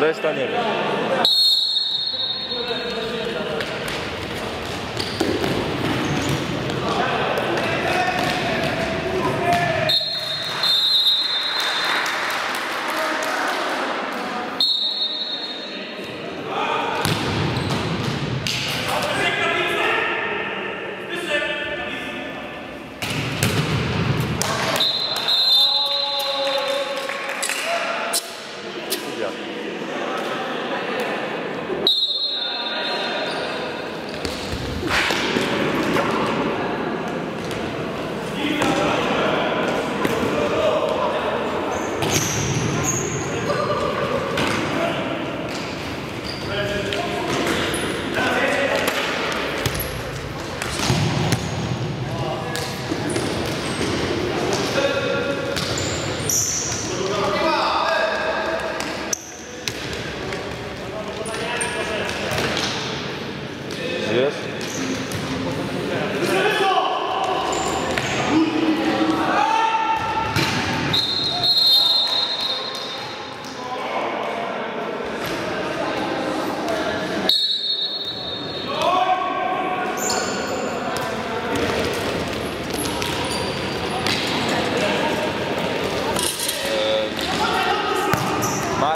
Райстанев.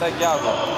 Eee,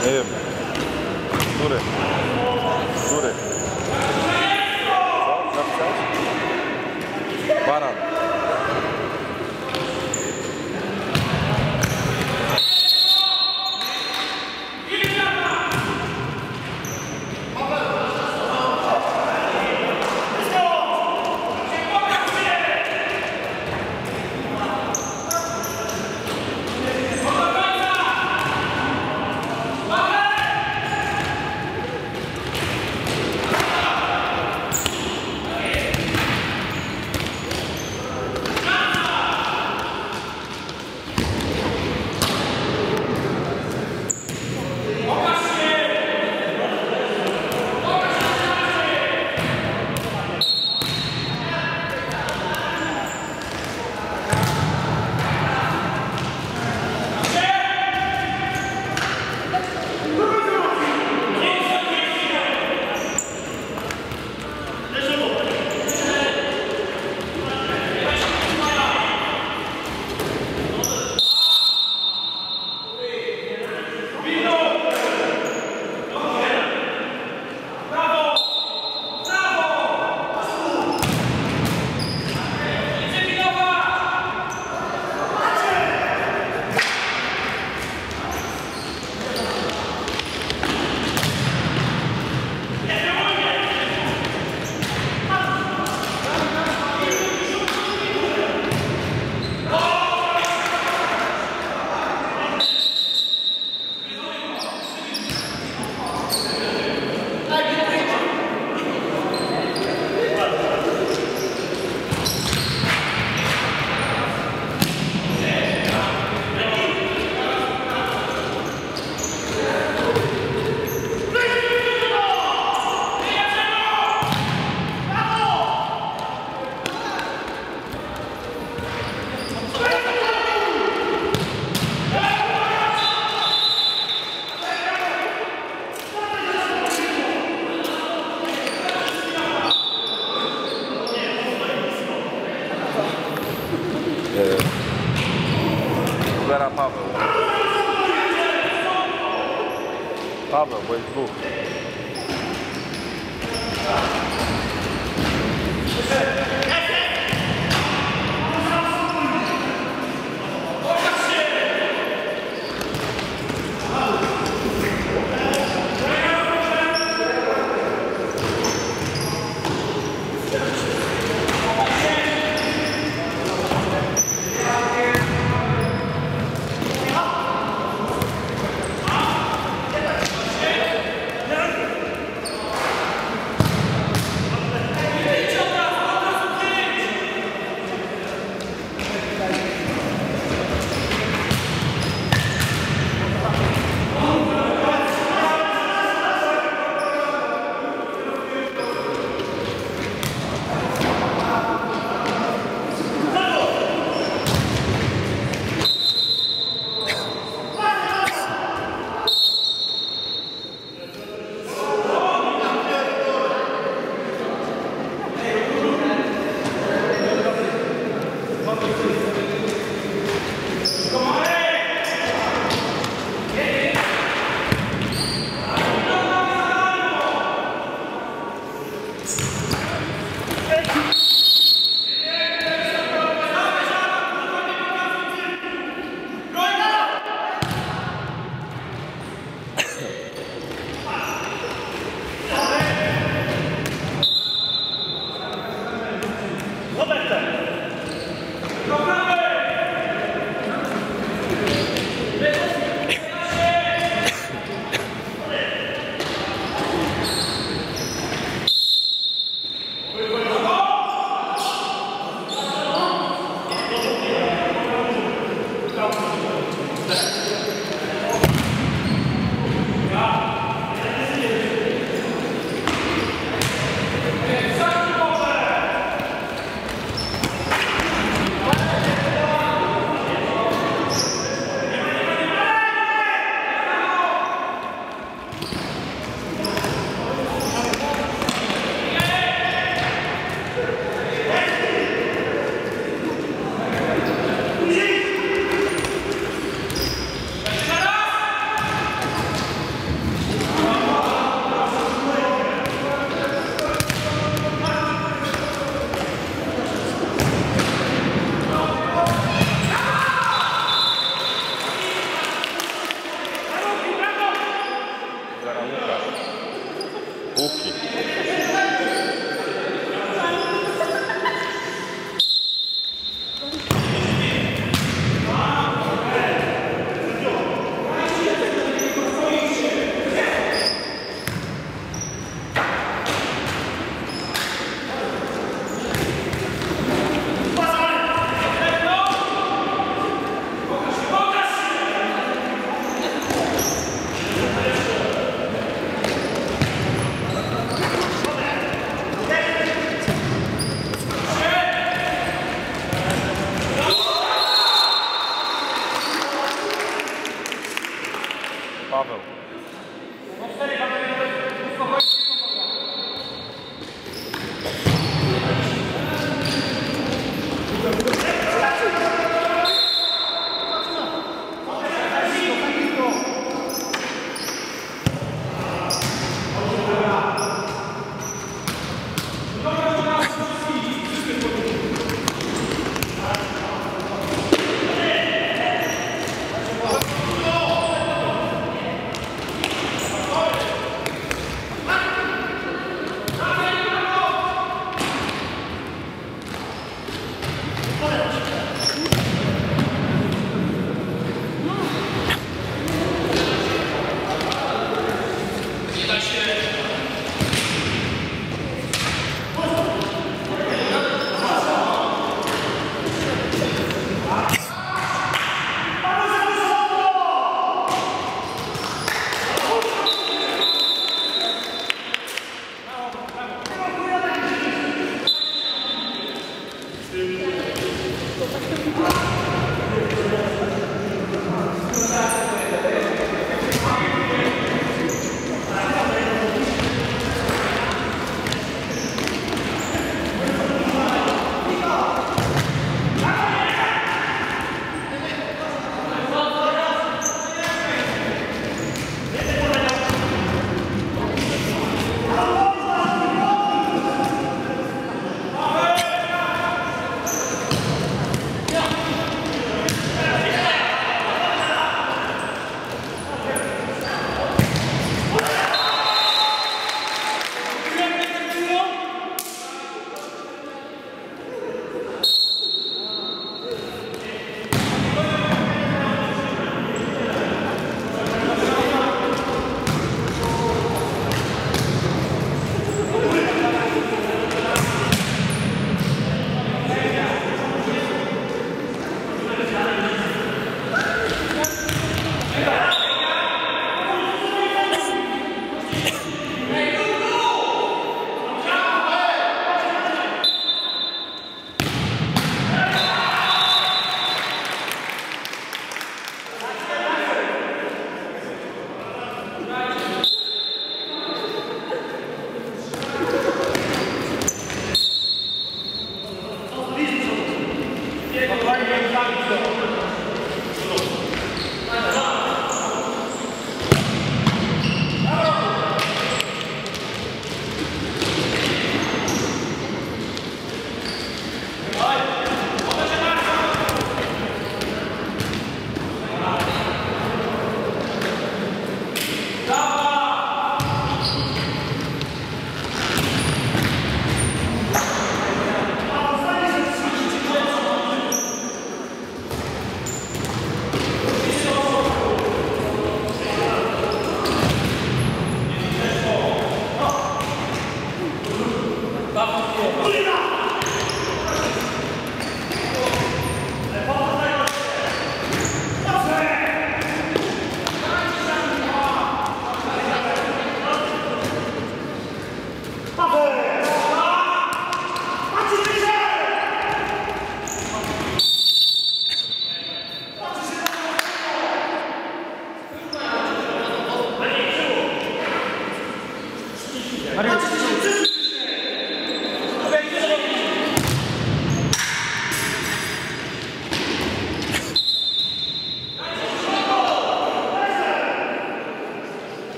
Marek Jawor. Nie wiem. Który? Yy, Zera Paweł. Paweł, bo jest dwóch.